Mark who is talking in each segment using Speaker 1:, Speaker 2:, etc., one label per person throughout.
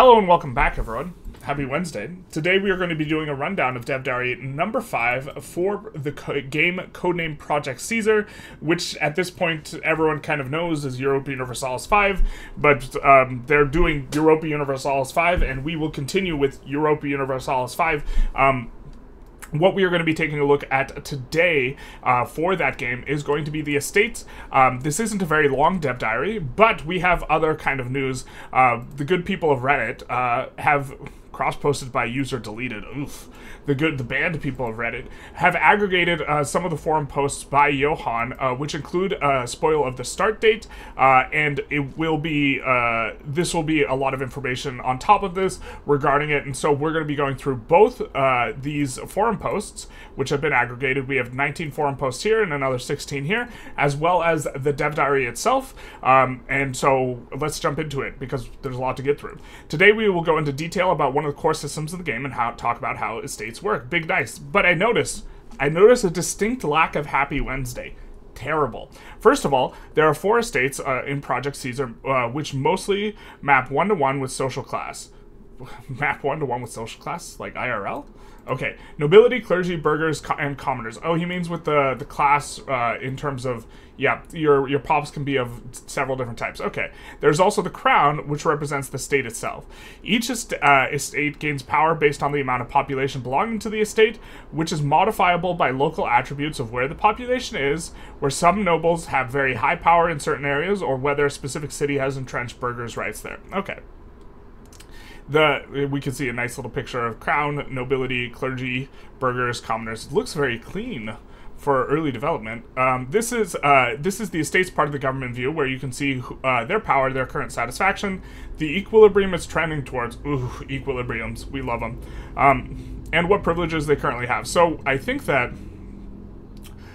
Speaker 1: Hello and welcome back, everyone. Happy Wednesday. Today we are going to be doing a rundown of Dev Diary number 5 for the co game codename Project Caesar, which at this point everyone kind of knows is Europa Universalis 5, but um, they're doing Europa Universalis 5, and we will continue with Europa Universalis 5. Um, what we are going to be taking a look at today uh, for that game is going to be the estates. Um, this isn't a very long dev diary, but we have other kind of news. Uh, the good people of Reddit uh, have cross-posted by user deleted. Oof. The good, the banned people of Reddit have aggregated uh, some of the forum posts by Johan, uh, which include a spoil of the start date, uh, and it will be uh, this will be a lot of information on top of this regarding it. And so we're going to be going through both uh, these forum posts, which have been aggregated. We have 19 forum posts here and another 16 here, as well as the dev diary itself. Um, and so let's jump into it because there's a lot to get through. Today we will go into detail about one of the core systems of the game and how talk about how estates work. Big dice. But I notice, I notice a distinct lack of Happy Wednesday. Terrible. First of all, there are four estates uh, in Project Caesar, uh, which mostly map one to one with social class. map one to one with social class, like IRL. Okay, nobility, clergy, burghers, co and commoners. Oh, he means with the the class uh, in terms of yeah, your your pops can be of several different types. Okay, there's also the crown, which represents the state itself. Each est uh, estate gains power based on the amount of population belonging to the estate, which is modifiable by local attributes of where the population is, where some nobles have very high power in certain areas, or whether a specific city has entrenched burghers' rights there. Okay the we can see a nice little picture of crown, nobility, clergy, burghers, commoners. It looks very clean for early development. Um, this is uh, this is the estates part of the government view where you can see uh, their power, their current satisfaction. The equilibrium is trending towards ooh equilibriums. We love them, um, and what privileges they currently have. So I think that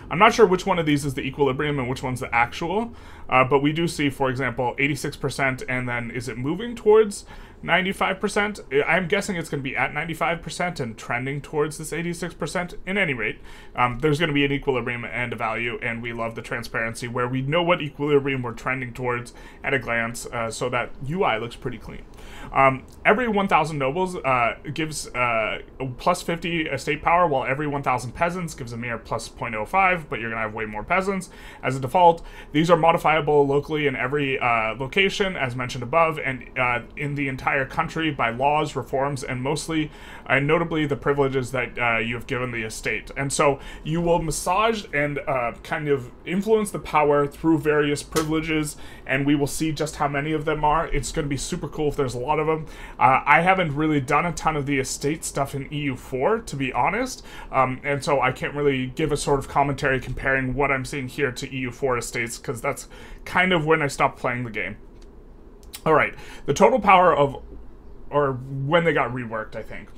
Speaker 1: I'm not sure which one of these is the equilibrium and which one's the actual, uh, but we do see, for example, 86%, and then is it moving towards 95%? I'm guessing it's going to be at 95% and trending towards this 86%. In any rate, um, there's going to be an equilibrium and a value, and we love the transparency where we know what equilibrium we're trending towards at a glance, uh, so that UI looks pretty clean. Um, every 1,000 nobles uh, gives uh, plus 50 estate power, while every 1,000 peasants gives a mere plus 0.05, but you're going to have way more peasants. As a default, these are modifiable locally in every uh, location, as mentioned above, and uh, in the entire country by laws, reforms, and mostly, and notably, the privileges that uh, you have given the estate. And so you will massage and uh, kind of influence the power through various privileges, and we will see just how many of them are. It's going to be super cool if there's a lot of them. Uh, I haven't really done a ton of the estate stuff in EU4, to be honest, um, and so I can't really give a sort of commentary comparing what I'm seeing here to EU4 estates, because that's kind of when I stopped playing the game. Alright, the total power of, or when they got reworked, I think.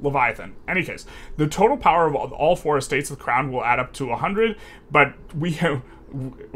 Speaker 1: Leviathan. Any case, the total power of all four estates of the crown will add up to 100, but we have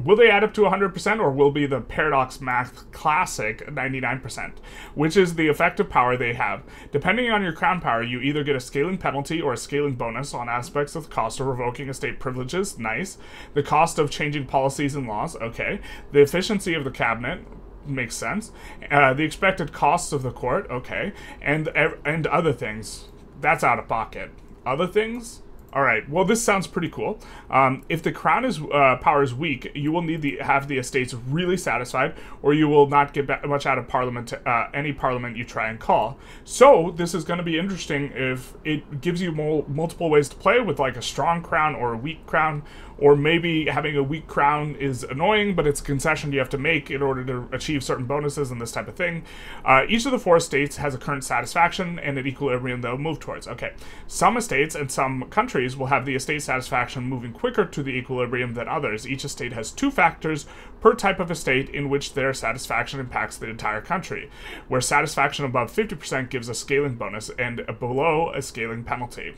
Speaker 1: will they add up to 100% or will be the paradox math classic 99% which is the effective power they have? Depending on your crown power you either get a scaling penalty or a scaling bonus on aspects of the cost of revoking estate privileges. Nice. The cost of changing policies and laws. Okay. The efficiency of the cabinet makes sense uh, the expected costs of the court okay and and other things that's out of pocket other things all right. Well, this sounds pretty cool. Um, if the crown is uh, power is weak, you will need to have the estates really satisfied, or you will not get much out of parliament. Uh, any parliament you try and call. So this is going to be interesting if it gives you multiple ways to play with like a strong crown or a weak crown or maybe having a weak crown is annoying, but it's a concession you have to make in order to achieve certain bonuses and this type of thing. Uh, each of the four estates has a current satisfaction and an equilibrium they'll move towards. Okay, some estates and some countries will have the estate satisfaction moving quicker to the equilibrium than others. Each estate has two factors per type of estate in which their satisfaction impacts the entire country, where satisfaction above 50% gives a scaling bonus and below a scaling penalty.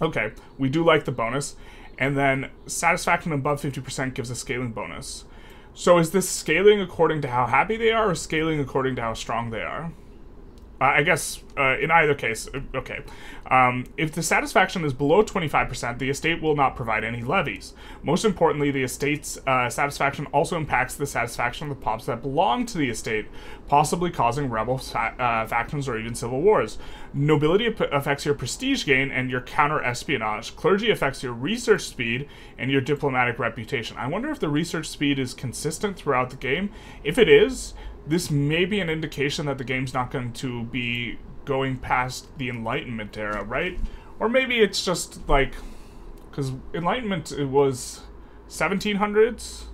Speaker 1: Okay, we do like the bonus. And then satisfaction above 50% gives a scaling bonus. So is this scaling according to how happy they are or scaling according to how strong they are? Uh, I guess uh, in either case, uh, okay. Um, if the satisfaction is below 25%, the estate will not provide any levies. Most importantly, the estate's uh, satisfaction also impacts the satisfaction of the pops that belong to the estate, possibly causing rebel uh, factions or even civil wars. Nobility affects your prestige gain and your counter espionage. Clergy affects your research speed and your diplomatic reputation. I wonder if the research speed is consistent throughout the game. If it is, this may be an indication that the game's not going to be going past the Enlightenment era, right? Or maybe it's just like, because Enlightenment it was 1700s,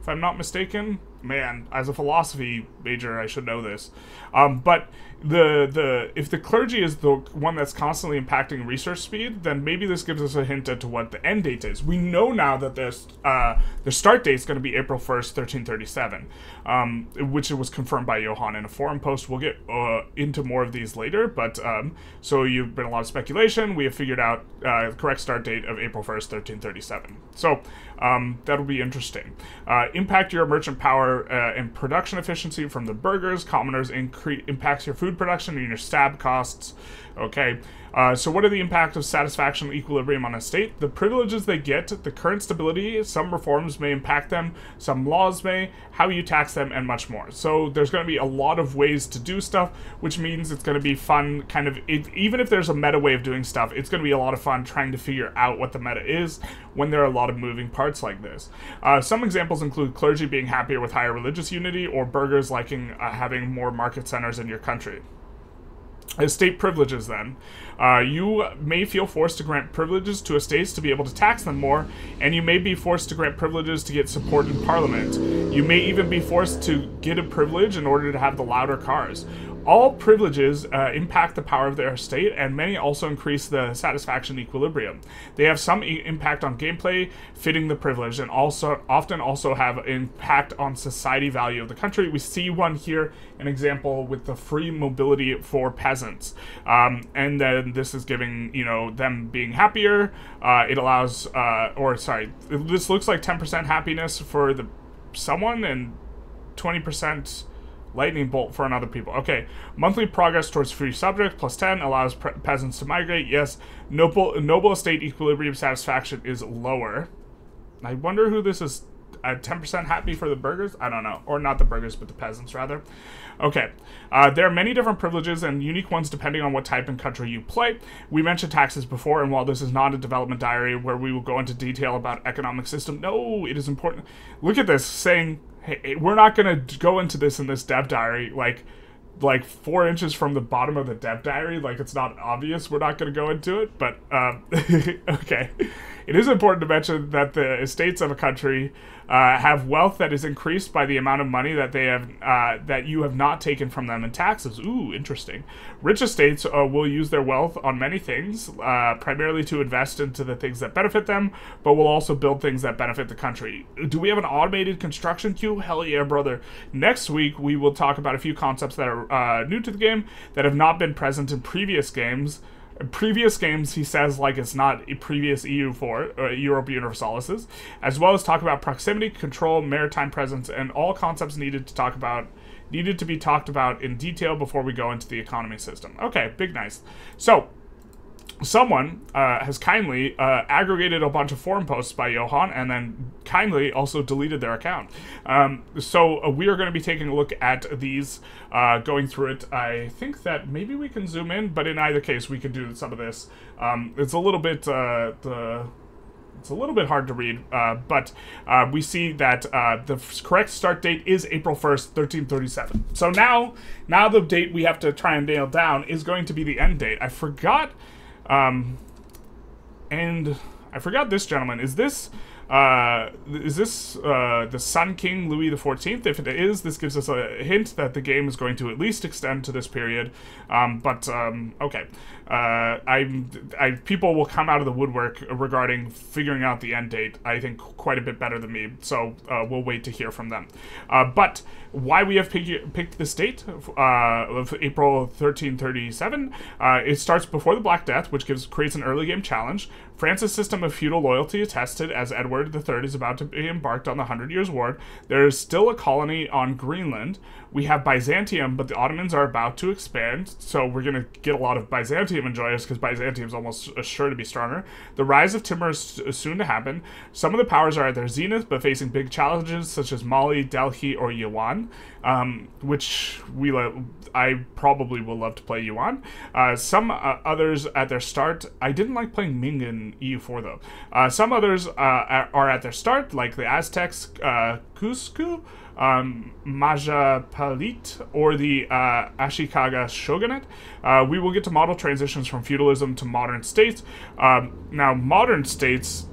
Speaker 1: if I'm not mistaken. Man, as a philosophy major, I should know this. Um, but the the if the clergy is the one that's constantly impacting research speed, then maybe this gives us a hint into what the end date is. We know now that this uh, the start date is going to be April first, thirteen thirty seven, um, which was confirmed by Johan in a forum post. We'll get uh, into more of these later, but um, so you've been a lot of speculation. We have figured out uh, the correct start date of April first, thirteen thirty seven. So um, that'll be interesting. Uh, impact your merchant power uh, and production efficiency from the burghers. commoners. Incre- impacts your food production and your stab costs. Okay, uh, so what are the impact of satisfaction equilibrium on a state? The privileges they get, the current stability, some reforms may impact them, some laws may, how you tax them, and much more. So there's going to be a lot of ways to do stuff, which means it's going to be fun, kind of, it, even if there's a meta way of doing stuff, it's going to be a lot of fun trying to figure out what the meta is when there are a lot of moving parts like this. Uh, some examples include clergy being happier with higher religious unity, or burghers liking uh, having more market centers in your country. Estate privileges, then. Uh, you may feel forced to grant privileges to estates to be able to tax them more, and you may be forced to grant privileges to get support in Parliament. You may even be forced to get a privilege in order to have the louder cars. All privileges uh, impact the power of their estate, and many also increase the satisfaction equilibrium. They have some e impact on gameplay, fitting the privilege, and also often also have an impact on society value of the country. We see one here, an example with the free mobility for peasants, um, and then this is giving you know them being happier. Uh, it allows, uh, or sorry, this looks like 10% happiness for the someone and 20% Lightning Bolt for another people. Okay, monthly progress towards free subject plus 10 allows peasants to migrate. Yes, noble, noble estate equilibrium satisfaction is lower. I wonder who this is at 10% happy for the burgers? I don't know. Or not the burgers, but the peasants, rather. Okay. Uh, there are many different privileges and unique ones depending on what type and country you play. We mentioned taxes before, and while this is not a development diary where we will go into detail about economic system, no, it is important. Look at this, saying, hey, we're not going to go into this in this dev diary, like, like four inches from the bottom of the dev diary, like it's not obvious we're not going to go into it, but um, okay. It is important to mention that the estates of a country uh, have wealth that is increased by the amount of money that they have uh, that you have not taken from them in taxes. Ooh, interesting. Rich estates uh, will use their wealth on many things, uh, primarily to invest into the things that benefit them, but will also build things that benefit the country. Do we have an automated construction queue? Hell yeah, brother. Next week we will talk about a few concepts that are uh, new to the game that have not been present in previous games previous games he says like it's not a previous EU4 uh, Europa Universalises, as well as talk about proximity, control, maritime presence, and all concepts needed to talk about needed to be talked about in detail before we go into the economy system. Okay, big nice. So someone uh, has kindly uh, aggregated a bunch of forum posts by Johan and then kindly also deleted their account. Um, so uh, we are going to be taking a look at these, uh, going through it. I think that maybe we can zoom in, but in either case, we can do some of this. Um, it's a little bit uh, the it's a little bit hard to read, uh, but uh, we see that uh, the correct start date is April 1st, 1337. So now, now the date we have to try and nail down is going to be the end date. I forgot um, and I forgot this gentleman. Is this uh, is this uh, the Sun King Louis XIV? If it is, this gives us a hint that the game is going to at least extend to this period. Um, but um, okay, uh, I, I people will come out of the woodwork regarding figuring out the end date. I think quite a bit better than me. So uh, we'll wait to hear from them. Uh, but why we have picked, picked this date of April 1337? it starts before the Black Death, which gives creates an early game challenge. France's system of feudal loyalty is tested as Edward III is about to be embarked on the Hundred Years' War. There is still a colony on Greenland, we have Byzantium, but the Ottomans are about to expand, so we're going to get a lot of Byzantium enjoy us because Byzantium is almost sure to be stronger. The rise of Timur is soon to happen. Some of the powers are at their zenith, but facing big challenges such as Mali, Delhi, or Yuan, um, which we I probably will love to play Yuan. Uh, some uh, others at their start, I didn't like playing Ming in EU4 though. Uh, some others uh, are at their start, like the Aztecs, uh, Cusco, um, or the uh, Ashikaga shogunate. Uh, we will get to model transitions from feudalism to modern states. Um, now, modern states,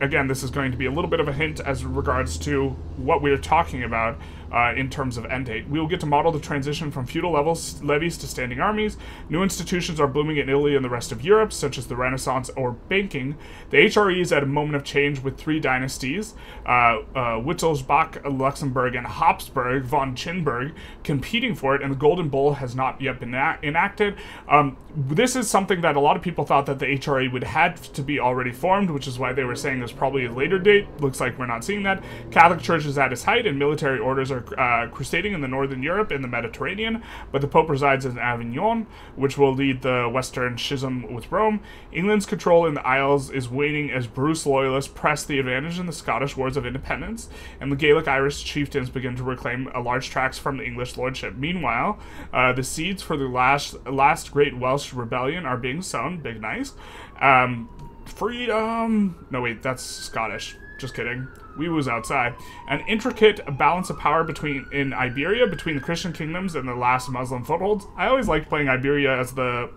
Speaker 1: again, this is going to be a little bit of a hint as regards to what we're talking about uh, in terms of end date. We will get to model the transition from feudal levels, levies to standing armies. New institutions are blooming in Italy and the rest of Europe, such as the Renaissance or banking. The HRE is at a moment of change with three dynasties uh, uh, Wittelsbach, Luxembourg, and Habsburg von Chinburg competing for it, and the Golden Bull has not yet been enacted. Um, this is something that a lot of people thought that the HRE would have to be already formed, which is why they were saying there's probably a later date. Looks like we're not seeing that. Catholic Church is at its height, and military orders are uh, crusading in the northern Europe and the Mediterranean, but the Pope resides in Avignon, which will lead the Western schism with Rome. England's control in the Isles is waning as Bruce loyalists press the advantage in the Scottish Wars of Independence, and the Gaelic Irish chieftains begin to reclaim a large tracts from the English lordship. Meanwhile, uh, the seeds for the last last great Welsh rebellion are being sown. Big nice. Um, freedom. No wait, that's Scottish. Just kidding. We was outside. An intricate balance of power between in Iberia between the Christian kingdoms and the last Muslim footholds. I always liked playing Iberia as the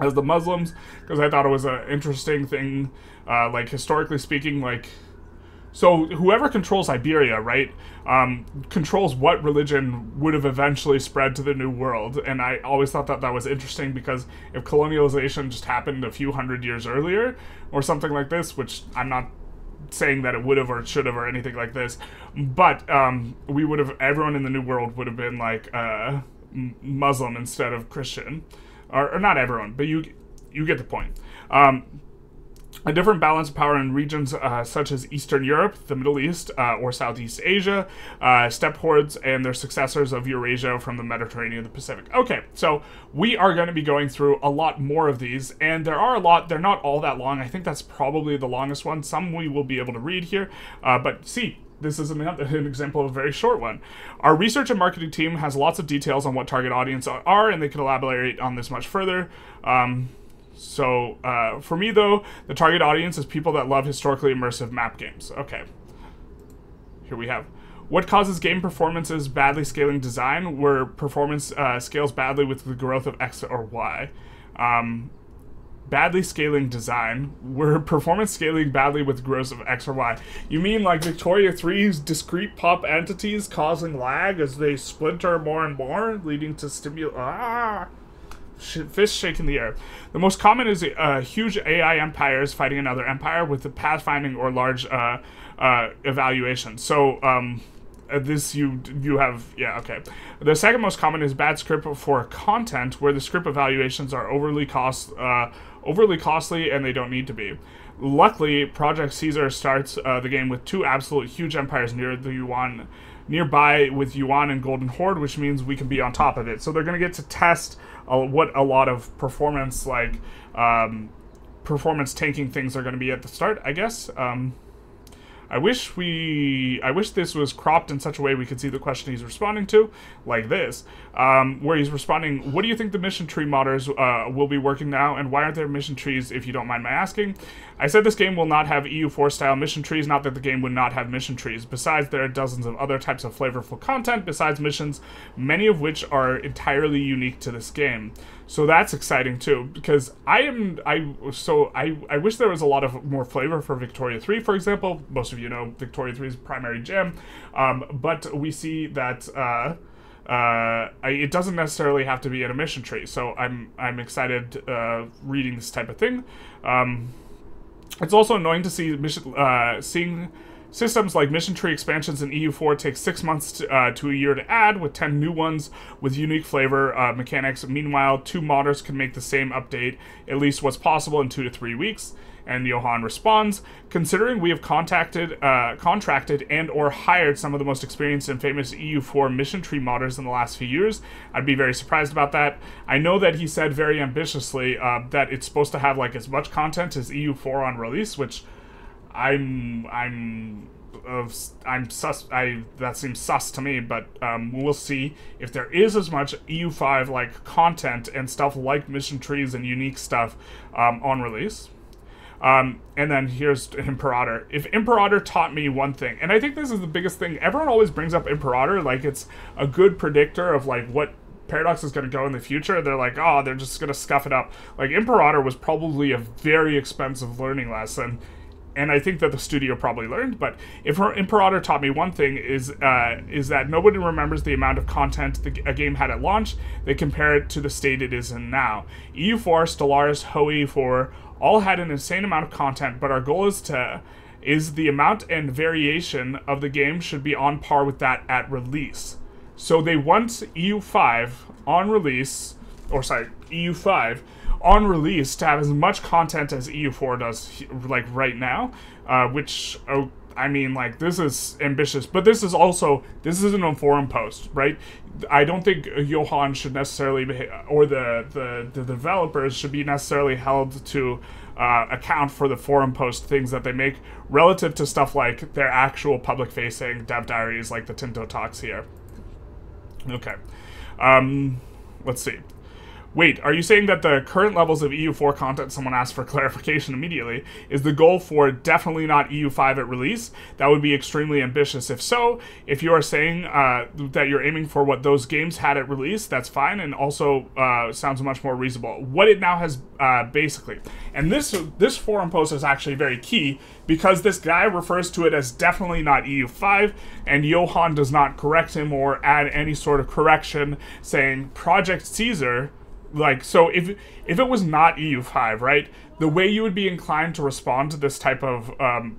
Speaker 1: as the Muslims because I thought it was an interesting thing. Uh, like historically speaking, like so whoever controls Iberia, right, um, controls what religion would have eventually spread to the New World. And I always thought that that was interesting because if colonialization just happened a few hundred years earlier or something like this, which I'm not saying that it would have or should have or anything like this, but um, we would have everyone in the New World would have been like uh, Muslim instead of Christian, or, or, not everyone, but you you get the point. Um, a different balance of power in regions uh, such as Eastern Europe, the Middle East, uh, or Southeast Asia, uh, steppe hordes, and their successors of Eurasia from the Mediterranean to the Pacific. Okay, so we are going to be going through a lot more of these, and there are a lot. They're not all that long. I think that's probably the longest one. Some we will be able to read here, uh, but see, this is an, an, example of a very short one. Our research and marketing team has lots of details on what target audience are, and they can elaborate on this much further. Um, so uh, for me, though, the target audience is people that love historically immersive map games. Okay. Here we have. What causes game performances badly scaling design, where performance uh, scales badly with the growth of X or Y? Um, badly scaling design, where performance scaling badly with growth of X or Y. You mean like Victoria 3's discrete pop entities causing lag as they splinter more and more, leading to stimul- ah fist shaking the air. The most common is uh, huge AI empires fighting another empire with the pathfinding or large uh, uh, evaluation. So um, uh, this you you have yeah okay. The second most common is bad script for content, where the script evaluations are overly cost uh, overly costly and they don't need to be. Luckily, Project Caesar starts uh, the game with two absolute huge empires near the Yuan nearby with Yuan and Golden Horde, which means we can be on top of it. So they're going to get to test uh, what a lot of performance like um, performance tanking things are going to be at the start, I guess. Um, I wish we, I wish this was cropped in such a way we could see the question he's responding to, like this, um, where he's responding, what do you think the mission tree modders uh, will be working now, and why aren't there mission trees, if you don't mind my asking? I said this game will not have EU4 style mission trees, not that the game would not have mission trees. Besides, there are dozens of other types of flavorful content besides missions, many of which are entirely unique to this game. So that's exciting too, because I am I so I I wish there was a lot of more flavor for Victoria 3, for example. Most of you know Victoria 3's primary gem, um, but we see that. Uh, uh, I, it doesn't necessarily have to be in a mission tree, so I'm I'm excited uh, reading this type of thing. Um, it's also annoying to see mission, uh, seeing Systems like mission tree expansions in EU4 take six months to, uh, to, a year to add, with 10 new ones with unique flavor uh, mechanics. Meanwhile, two modders can make the same update, at least what's possible, in two to three weeks. And Johan responds, considering we have contacted, uh, contracted and or hired some of the most experienced and famous EU4 mission tree modders in the last few years, I'd be very surprised about that. I know that he said very ambitiously uh, that it's supposed to have like as much content as EU4 on release, which I'm I'm of I'm sus. I that seems sus to me, but um, we'll see if there is as much EU5 like content and stuff like mission trees and unique stuff um, on release. Um, and then here's Imperator. If Imperator taught me one thing, and I think this is the biggest thing, everyone always brings up Imperator like it's a good predictor of like what Paradox is going to go in the future. They're like, oh, they're just going to scuff it up. Like Imperator was probably a very expensive learning lesson and I think that the studio probably learned. But if Imperator taught me one thing is uh, is that nobody remembers the amount of content the, a game had at launch. They compare it to the state it is in now. EU4, Stellaris, Hoi 4 all had an insane amount of content, but our goal is to is the amount and variation of the game should be on par with that at release. So they want EU5 on release, or sorry, EU5 on release to have as much content as EU4 does, like right now, uh, which oh, I mean, like this is ambitious, but this is also this isn't a forum post, right? I don't think Johan should necessarily be, or the, the the developers should be necessarily held to uh, account for the forum post things that they make relative to stuff like their actual public facing dev diaries, like the Tinto talks here. Okay, um, let's see. Wait, are you saying that the current levels of EU4 content, someone asked for clarification immediately, is the goal for definitely not EU5 at release? That would be extremely ambitious. If so, if you are saying uh, that you're aiming for what those games had at release, that's fine, and also uh, sounds much more reasonable. What it now has uh, basically, and this this forum post is actually very key because this guy refers to it as definitely not EU5, and Johan does not correct him or add any sort of correction, saying Project Caesar like so if if it was not EU5, right? The way you would be inclined to respond to this type of um,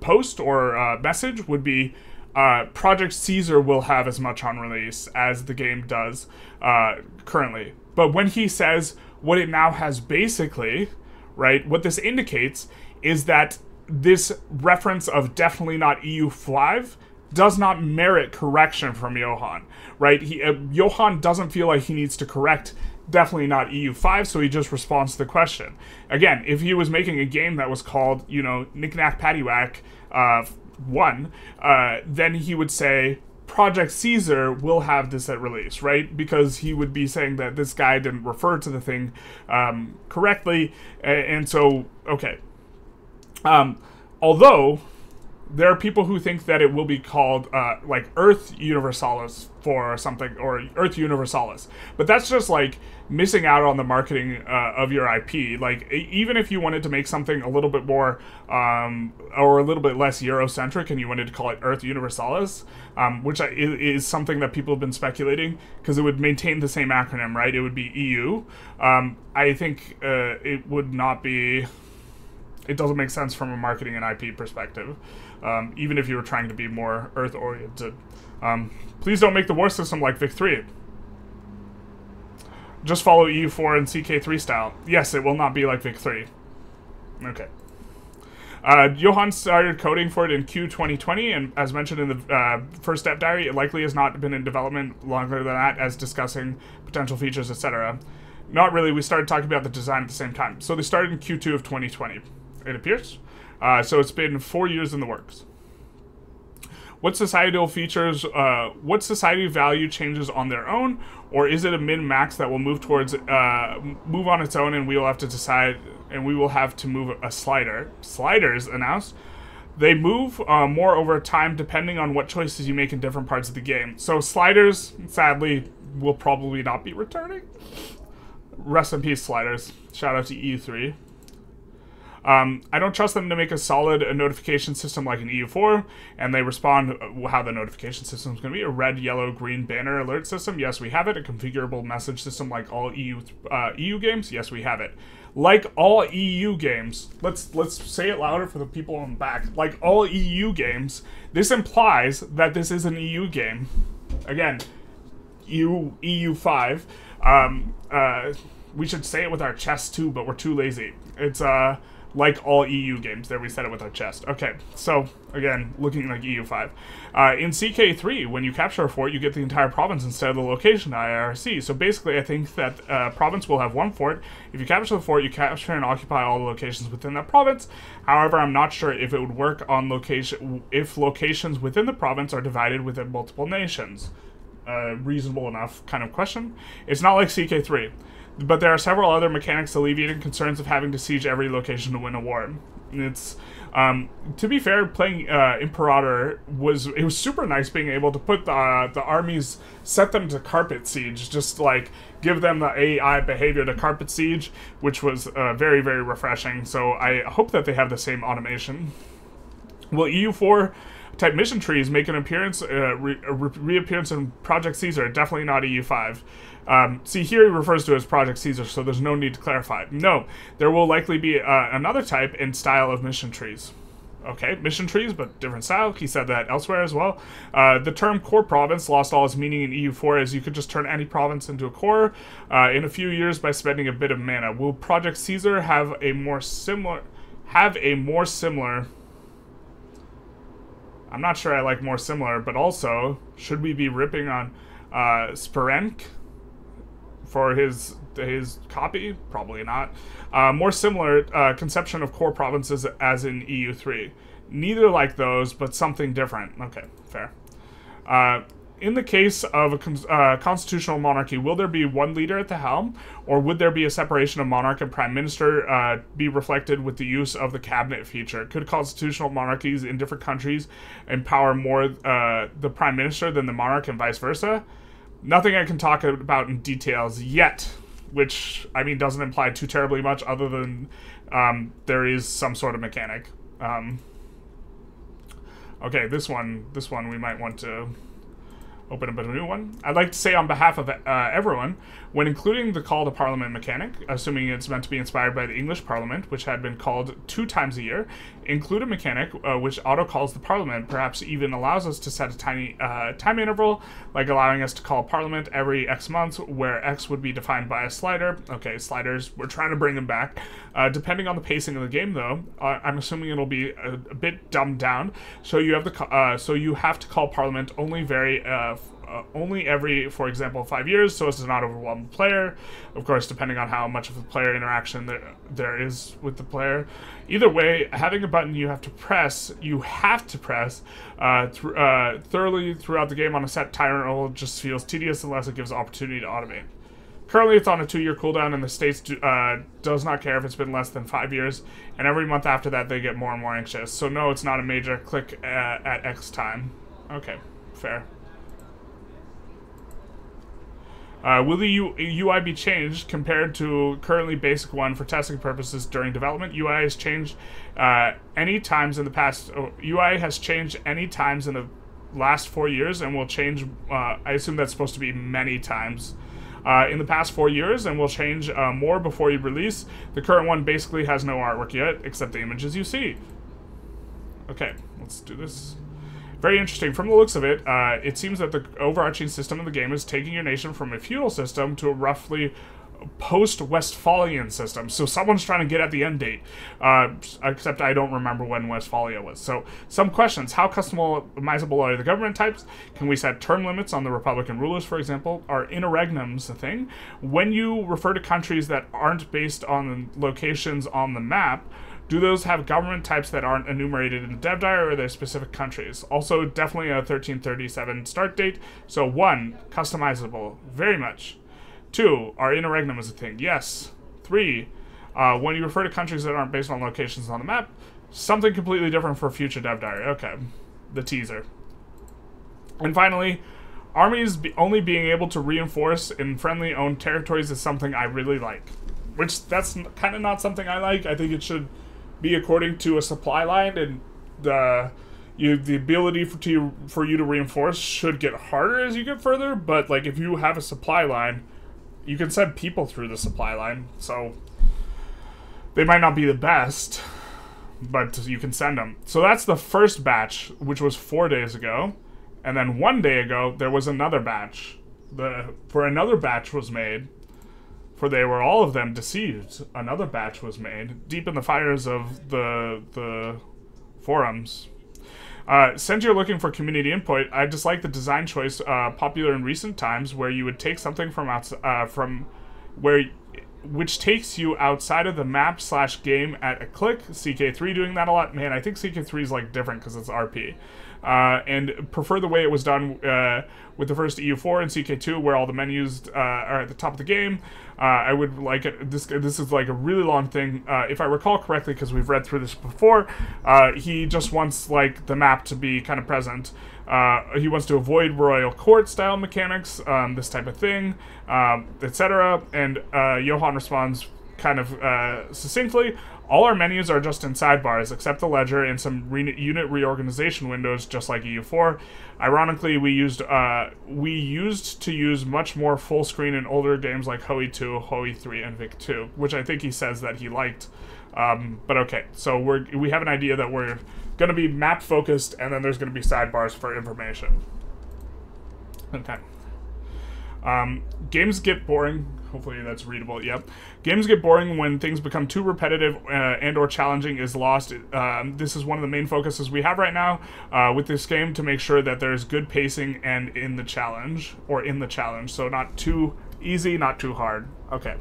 Speaker 1: post or uh, message would be uh, Project Caesar will have as much on release as the game does uh, currently. But when he says what it now has basically, right, what this indicates is that this reference of definitely not EU5 does not merit correction from Johan, right? He, uh, Johan doesn't feel like he needs to correct definitely not EU5, so he just responds to the question. Again, if he was making a game that was called, you know, Knickknack Paddywhack uh, 1, uh, then he would say, Project Caesar will have this at release, right? Because he would be saying that this guy didn't refer to the thing um, correctly, and so, okay. Um, although, there are people who think that it will be called uh, like Earth Universalis for something or Earth Universalis, but that's just like missing out on the marketing uh, of your IP. Like even if you wanted to make something a little bit more um, or a little bit less Eurocentric and you wanted to call it Earth Universalis, um, which is something that people have been speculating because it would maintain the same acronym, right? It would be EU. Um, I think uh, it would not be. It doesn't make sense from a marketing and IP perspective um, even if you were trying to be more Earth oriented. Um, please don't make the war system like Vic 3. Just follow EU4 and CK3 style. Yes, it will not be like Vic 3. Okay. Uh, Johan started coding for it in Q 2020, and as mentioned in the uh, first step diary, it likely has not been in development longer than that, as discussing potential features, etc. Not really, we started talking about the design at the same time. So they started in Q2 of 2020, it appears. Uh, so it's been four years in the works. What societal features, uh, what society value changes on their own, or is it a min max that will move towards, uh, move on its own, and we will have to decide, and we will have to move a slider. Sliders announced. They move uh, more over time depending on what choices you make in different parts of the game. So sliders, sadly, will probably not be returning. Rest in peace, sliders. Shout out to EU3. Um, I don't trust them to make a solid a notification system like an EU4, and they respond uh, how the notification system is going to be a red, yellow, green banner alert system. Yes, we have it. A configurable message system like all EU uh, EU games. Yes, we have it. Like all EU games, let's let's say it louder for the people on the back. Like all EU games, this implies that this is an EU game. Again, EU EU five. Um, uh, we should say it with our chest too, but we're too lazy. It's uh like all EU games. There we said it with our chest. Okay, so again, looking like EU5. Uh, in CK3, when you capture a fort, you get the entire province instead of the location IRC. So basically, I think that uh, province will have one fort. If you capture the fort, you capture and occupy all the locations within that province. However, I'm not sure if it would work on location if locations within the province are divided within multiple nations. Uh, reasonable enough kind of question. It's not like CK3 but there are several other mechanics alleviating concerns of having to siege every location to win a war. It's um, to be fair, playing uh, Imperator was it was super nice being able to put the the armies set them to carpet siege, just like give them the AI behavior to carpet siege, which was uh, very very refreshing. So I hope that they have the same automation. Will EU4 type mission trees make an appearance, uh, re- reappearance in Project Caesar? Definitely not EU5. Um, see, here he refers to as Project Caesar, so there's no need to clarify. No, there will likely be uh, another type and style of mission trees. Okay, mission trees, but different style. He said that elsewhere as well. Uh, the term core province lost all its meaning in EU4 as you could just turn any province into a core uh, in a few years by spending a bit of mana. Will Project Caesar have a more similar have a more similar I'm not sure I like more similar, but also should we be ripping on uh, Sperenk for his his copy? Probably not. Uh, more similar uh, conception of core provinces as in EU3. Neither like those, but something different. Okay, fair. Uh, in the case of a con- uh, constitutional monarchy, will there be one leader at the helm, or would there be a separation of monarch and prime minister uh, be reflected with the use of the cabinet feature? Could constitutional monarchies in different countries empower more uh, the prime minister than the monarch and vice versa? Nothing I can talk about in details yet, which, I mean, doesn't imply too terribly much other than um, there is some sort of mechanic. Um, okay, this one, this one we might want to open up a new one. I'd like to say on behalf of uh, everyone, when including the call to Parliament mechanic, assuming it's meant to be inspired by the English Parliament, which had been called two times a year, include a mechanic uh, which auto calls the Parliament, perhaps even allows us to set a tiny uh, time interval, like allowing us to call Parliament every X months, where X would be defined by a slider. Okay, sliders, we're trying to bring them back. Uh, depending on the pacing of the game, though, uh, I'm assuming it'll be a, a, bit dumbed down. So you have the uh, so you have to call Parliament only very uh, only every, for example, five years, so as to not overwhelm the player. Of course, depending on how much of the player interaction there, there is with the player. Either way, having a button you have to press, you have to press uh, th- uh, thoroughly throughout the game on a set timer interval just feels tedious unless it gives opportunity to automate. Currently, it's on a two-year cooldown, and the states do, uh, does not care if it's been less than five years. And every month after that, they get more and more anxious. So no, it's not a major click at, at X time. Okay, fair. Uh, will the U UI be changed compared to currently basic one for testing purposes during development? UI has changed uh, any times in the past. Oh, UI has changed any times in the last four years and will change. Uh, I assume that's supposed to be many times. Uh, in the past four years, and will change uh, more before you release. The current one basically has no artwork yet, except the images you see. Okay, let's do this very interesting. From the looks of it, uh, it seems that the overarching system of the game is taking your nation from a feudal system to a roughly post-Westphalian system. So someone's trying to get at the end date. Uh, except I don't remember when Westphalia was. So some questions. How customizable are the government types? Can we set term limits on the Republican rulers, for example? Are interregnums a thing? When you refer to countries that aren't based on locations on the map, do those have government types that aren't enumerated in the dev diary or are they specific countries? Also, definitely a 1337 start date. So, one, customizable, very much. Two, are interregnum is a thing? Yes. Three, uh, when you refer to countries that aren't based on locations on the map, something completely different for future dev diary. Okay, the teaser. And finally, armies be only being able to reinforce in friendly owned territories is something I really like. Which that's kind of not something I like. I think it should be according to a supply line, and the you the ability for to for you to reinforce should get harder as you get further. But like if you have a supply line, you can send people through the supply line, so they might not be the best, but you can send them. So that's the first batch, which was four days ago, and then one day ago there was another batch. The for another batch was made. For they were all of them deceived. Another batch was made, deep in the fires of the the forums. Uh, since you're looking for community input, I dislike the design choice uh, popular in recent times, where you would take something from outs- uh, from where which takes you outside of the map slash game at a click. CK3 doing that a lot. Man, I think CK3 is like different because it's RP. Uh, and prefer the way it was done uh, with the first EU4 and CK2, where all the menus uh, are at the top of the game. Uh, I would like it. This this is like a really long thing. Uh, if I recall correctly, because we've read through this before, uh, he just wants like the map to be kind of present. he wants to avoid royal court style mechanics, um, this type of thing, um, etc. And Johan responds kind of succinctly. All our menus are just in sidebars, except the ledger and some re unit reorganization windows, just like EU4. Ironically, we used uh, we used to use much more full screen in older games like Hoi 2, Hoi 3, and Vic 2, which I think he says that he liked. Um, but okay, so we're we have an idea that we're going to be map focused, and then there's going to be sidebars for information. Okay. Um, games get boring. Hopefully that's readable. Yep. Games get boring when things become too repetitive uh, and or challenging is lost. Um, this is one of the main focuses we have right now uh, with this game to make sure that there's good pacing and in the challenge or in the challenge. So not too easy, not too hard. Okay.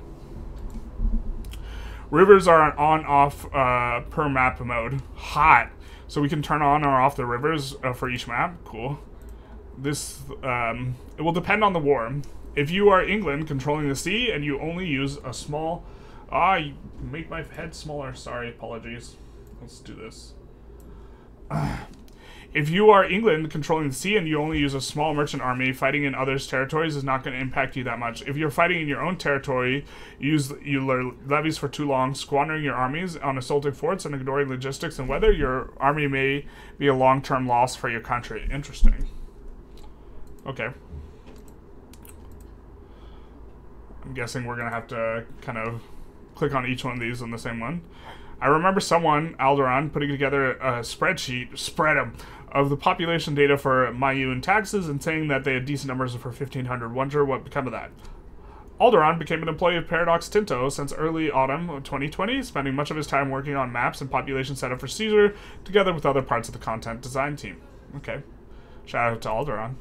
Speaker 1: Rivers are an on off uh, per map mode. Hot. So we can turn on or off the rivers uh, for each map. Cool. This um, it will depend on the war. If you are England controlling the sea and you only use a small... Ah, you make my head smaller. Sorry, apologies. Let's do this. if you are England controlling the sea and you only use a small merchant army, fighting in others' territories is not going to impact you that much. If you're fighting in your own territory, use you levies for too long, squandering your armies on assaulting forts and ignoring logistics and weather, your army may be a long-term loss for your country. Interesting. Okay. I'm guessing we're going to have to kind of click on each one of these on the same one. I remember someone, Alderon, putting together a spreadsheet, spread them, of the population data for MEIOU and taxes and saying that they had decent numbers for 1500. Wonder what became of that. Alderon became an employee of Paradox Tinto since early autumn of 2020, spending much of his time working on maps and population setup for Caesar, together with other parts of the content design team. Okay. Shout out to Alderon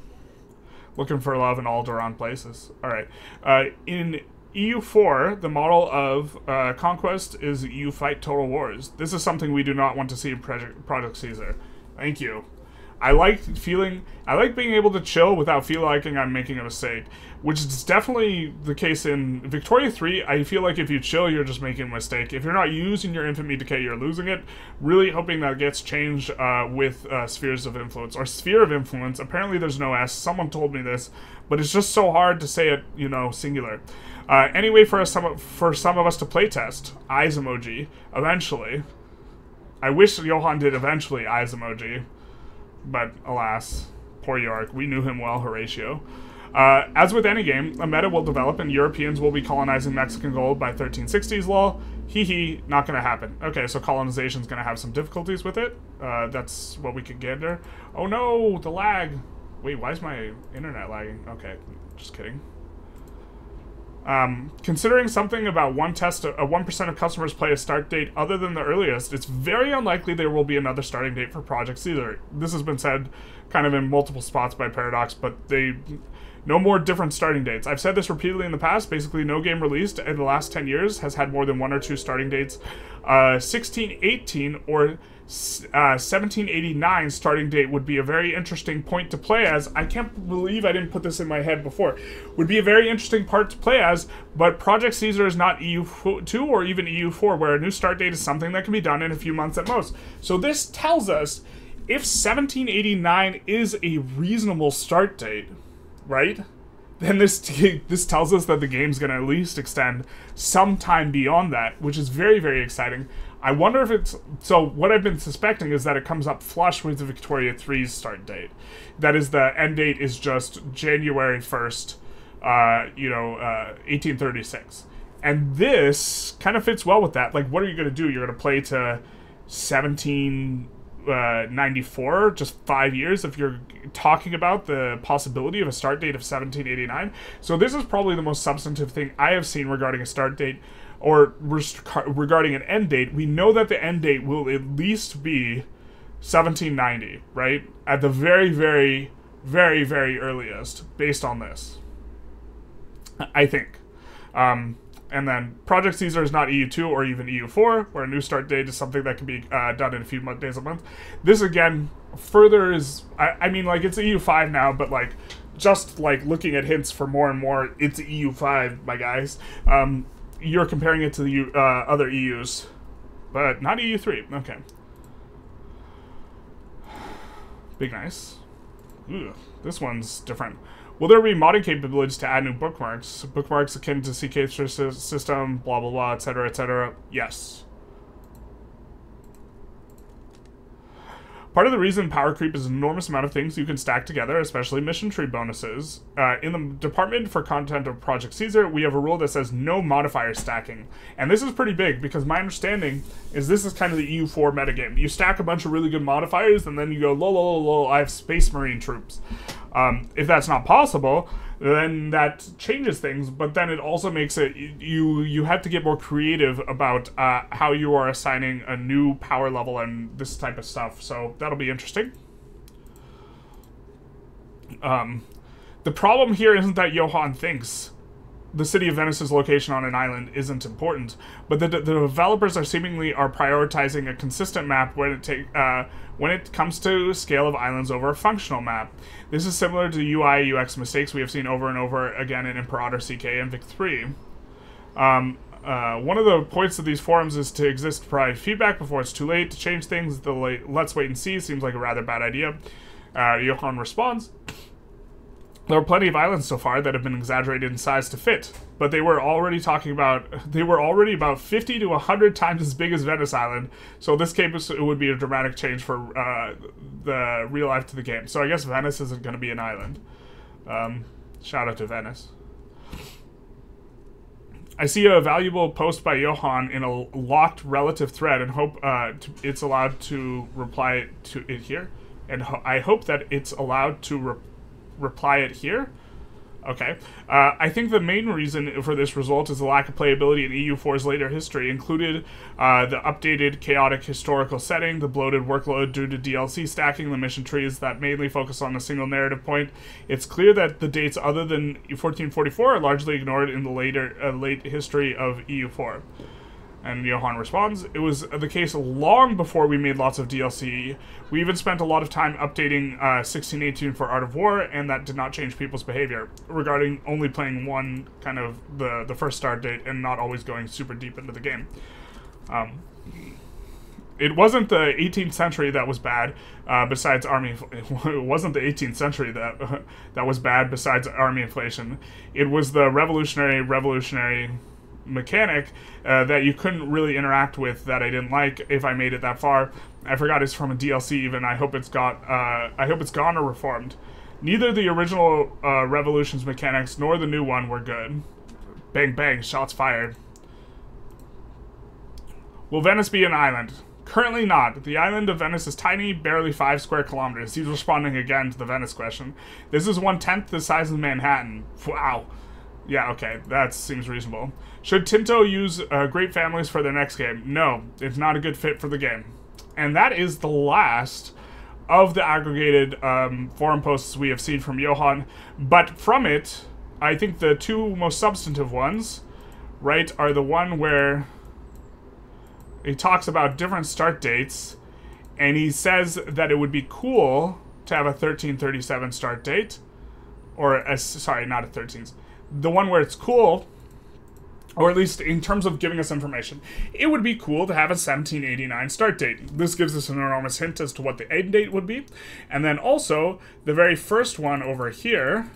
Speaker 1: looking for love in all Duran places. All right. Uh, in EU4, the model of uh, conquest is you fight total wars. This is something we do not want to see in Project, Project Caesar. Thank you. I like feeling, I like being able to chill without feeling like I'm making a mistake, which is definitely the case in Victoria 3. I feel like if you chill, you're just making a mistake. If you're not using your Infamy Decay, you're losing it. Really hoping that gets changed uh, with uh, Spheres of Influence, or Sphere of Influence. Apparently there's no S, someone told me this, but it's just so hard to say it, you know, singular. Uh, anyway, for some, for some of us to playtest, eyes emoji, eventually. I wish Johan did eventually eyes emoji. But alas, poor York. We knew him well, Horatio. Uh, as with any game, a meta will develop and Europeans will be colonizing Mexican gold by 1360s lol. Hee hee, not gonna happen. Okay, so colonization's gonna have some difficulties with it. Uh, that's what we could get there. Oh no, the lag. Wait, why is my internet lagging? Okay, just kidding. Um, considering something about one test, a one percent of customers play a start date other than the earliest, it's very unlikely there will be another starting date for projects either. This has been said kind of in multiple spots by Paradox, but they no more different starting dates. I've said this repeatedly in the past. Basically, no game released in the last 10 years has had more than one or two starting dates. Uh, 1618 or 1789 uh, starting date would be a very interesting point to play as. I can't believe I didn't put this in my head before. Would be a very interesting part to play as, but Project Caesar is not EU2 or even EU4, where a new start date is something that can be done in a few months at most. So this tells us if 1789 is a reasonable start date, right? Then this this tells us that the game's going to at least extend some time beyond that, which is very very exciting. I wonder if it's so. What I've been suspecting is that it comes up flush with the Victoria 3's start date. That is, the end date is just January 1st, uh, you know, uh, 1836. And this kind of fits well with that. Like, what are you going to do? You're going to play to 1794, uh, just five years, if you're talking about the possibility of a start date of 1789. So this is probably the most substantive thing I have seen regarding a start date or regarding an end date. We know that the end date will at least be 1790, right? At the very, very, very, very earliest, based on this. I think. Um, and then Project Caesar is not EU2 or even EU4, where a new start date is something that can be uh, done in a few days a month. This again further is, I, I mean, like it's EU5 now, but like just like looking at hints for more and more, it's EU5, my guys. Um, you're comparing it to the uh, other EUs, but not EU3. Okay. Big nice. Ooh, this one's different. Will there be modding capabilities to add new bookmarks? Bookmarks akin to CK system, blah blah blah, etc. etc. Yes. Part of the reason power creep is an enormous amount of things you can stack together, especially mission tree bonuses. Uh, in the department for content of Project Caesar, we have a rule that says no modifier stacking. And this is pretty big because my understanding is this is kind of the EU4 metagame. You stack a bunch of really good modifiers and then you go, lol, lol, lol, I have Space Marine troops. Um, if that's not possible, then that changes things. But then it also makes it you you have to get more creative about uh, how you are assigning a new power level and this type of stuff. So that'll be interesting. Um, the problem here isn't that Johan thinks the city of Venice's location on an island isn't important, but the, the developers are seemingly are prioritizing a consistent map when it take uh, when it comes to scale of islands over a functional map. This is similar to UI UX mistakes we have seen over and over again in Imperator CK and Vic 3. Um, uh, one of the points of these forums is to exist provide feedback before it's too late to change things. The late, let's wait and see seems like a rather bad idea. Uh, Johan responds. There are plenty of islands so far that have been exaggerated in size to fit, but they were already talking about they were already about 50 to 100 times as big as Venice Island. So this campus it would be a dramatic change for uh, the real life to the game. So I guess Venice isn't going to be an island. Um, shout out to Venice. I see a valuable post by Johan in a locked relative thread and hope uh, it's allowed to reply to it here. And I hope that it's allowed to reply it here. Okay. Uh, I think the main reason for this result is the lack of playability in EU4's later history, included uh, the updated chaotic historical setting, the bloated workload due to DLC stacking, the mission trees that mainly focus on a single narrative point. It's clear that the dates other than 1444 are largely ignored in the later uh, late history of EU4. And Johan responds, It was the case long before we made lots of DLC. We even spent a lot of time updating uh, 1618 for Art of War, and that did not change people's behavior regarding only playing one kind of the, the first start date and not always going super deep into the game. Um, it wasn't the 18th century that was bad. Uh, besides army, it wasn't the 18th century that that was bad. Besides army inflation, it was the revolutionary, revolutionary mechanic uh, that you couldn't really interact with that I didn't like if I made it that far. I forgot it's from a DLC even. I hope it's got uh, I hope it's gone or reformed. Neither the original uh, Revolutions mechanics nor the new one were good. Bang bang, shots fired. Will Venice be an island? Currently not. The island of Venice is tiny, barely 5 square kilometers. He's responding again to the Venice question. This is one-tenth the size of Manhattan. Wow. Yeah, okay, that seems reasonable. Should Tinto use uh, Great Families for their next game? No, it's not a good fit for the game. And that is the last of the aggregated um, forum posts we have seen from Johan. But from it, I think the two most substantive ones, right, are the one where he talks about different start dates, and he says that it would be cool to have a 1337 start date, or a, sorry, not a 13, the one where it's cool or at least in terms of giving us information, it would be cool to have a 1789 start date. This gives us an enormous hint as to what the end date would be. And then also, the very first one over here,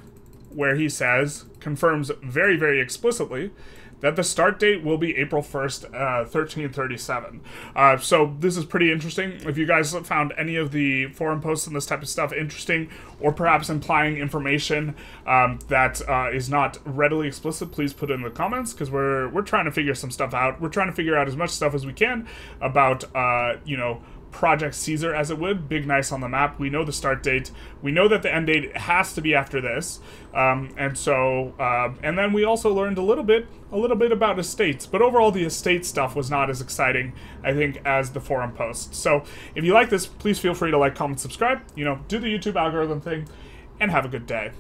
Speaker 1: where he says, confirms very, very explicitly that the start date will be April 1st, uh, 1337. Uh, so this is pretty interesting. If you guys found any of the forum posts and this type of stuff interesting, or perhaps implying information um, that uh, is not readily explicit, please put it in the comments because we're we're trying to figure some stuff out. We're trying to figure out as much stuff as we can about uh, you know Project Caesar as it would. Big nice on the map. We know the start date. We know that the end date has to be after this. Um, and so, uh, and then we also learned a little bit, a little bit about estates. But overall, the estate stuff was not as exciting, I think, as the forum posts. So if you like this, please feel free to like, comment, subscribe. You know, do the YouTube algorithm thing, and have a good day.